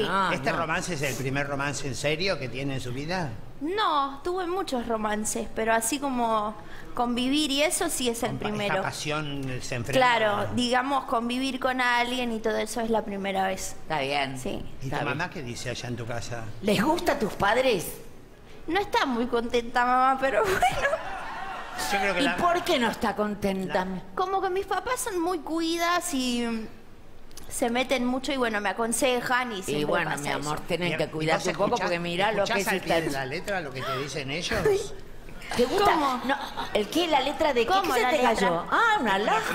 Ah, ¿Este no. romance es el primer romance en serio que tiene en su vida? No, tuve muchos romances, pero así como convivir y eso sí es el Con primero. Esta pasión se enfrenta. Claro, digamos convivir con alguien y todo eso es la primera vez. Está bien. Sí. ¿Y Está tu bien. mamá qué dice allá en tu casa? ¿Les gusta a tus padres? No está muy contenta mamá, pero bueno. Yo creo que ¿Y la- por qué no está contenta? Como que mis papás son muy cuidas y se meten mucho y bueno, me aconsejan y Y siempre bueno, pasa mi eso. amor, ¿Y- tienen que y cuidarte vos un poco porque mirá lo que es al pie de esta... la letra lo que te dicen ellos? ¿Te gusta? ¿Cómo? No, ¿El qué? ¿La letra de qué? ¿Cómo ¿Qué se la te letra? cayó? Ah, una laja.